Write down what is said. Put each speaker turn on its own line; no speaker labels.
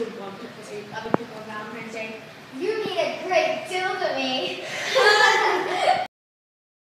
want to bump other people around her and say,
you need a great day.